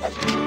Wow.